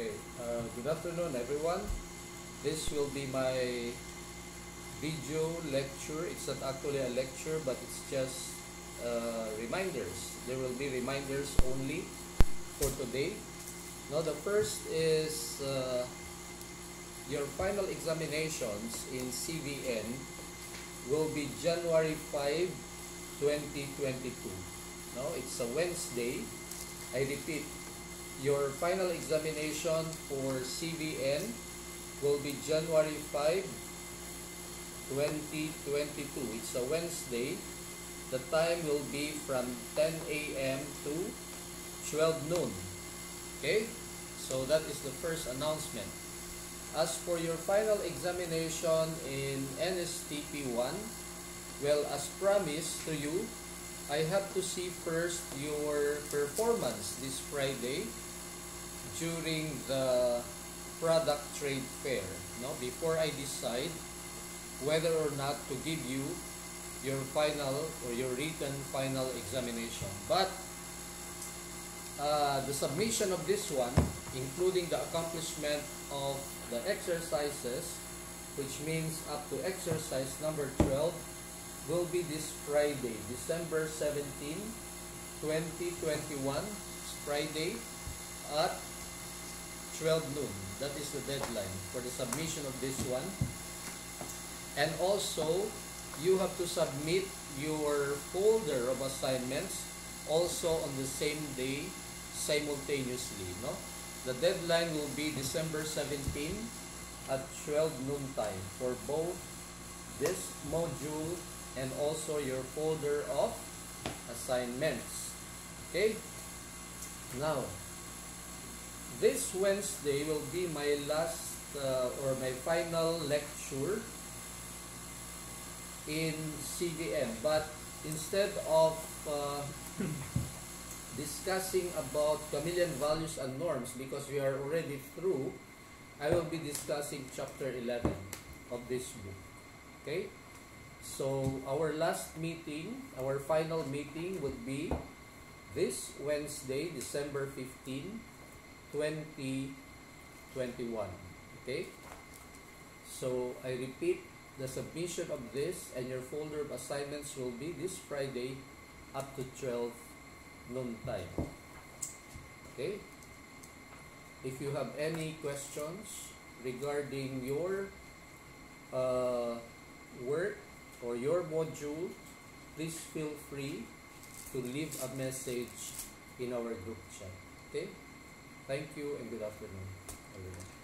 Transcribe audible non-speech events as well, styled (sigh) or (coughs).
Okay, uh, good afternoon everyone. This will be my video lecture. It's not actually a lecture, but it's just uh, reminders. There will be reminders only for today. Now, the first is uh, your final examinations in CVN will be January 5, 2022. No, it's a Wednesday. I repeat, your final examination for CVN will be January 5, 2022. It's a Wednesday. The time will be from 10 a.m. to 12 noon. Okay? So that is the first announcement. As for your final examination in NSTP 1, well, as promised to you, I have to see first your performance this Friday during the product trade fair no? Before I decide whether or not to give you your final or your written final examination. But uh, the submission of this one including the accomplishment of the exercises which means up to exercise number 12 will be this Friday December 17 2021 Friday at 12 noon. That is the deadline for the submission of this one. And also, you have to submit your folder of assignments also on the same day simultaneously. No? The deadline will be December 17 at 12 noon time for both this module and also your folder of assignments. Okay? Now, this Wednesday will be my last uh, or my final lecture in CVN. But instead of uh, (coughs) discussing about Camillian values and norms because we are already through, I will be discussing chapter 11 of this book. Okay? So our last meeting, our final meeting would be this Wednesday, December 15, 2021. Okay? So, I repeat, the submission of this and your folder of assignments will be this Friday up to 12 noon time. Okay? If you have any questions regarding your uh, work or your module, please feel free to leave a message in our group chat. Okay? Thank you and good afternoon, everyone.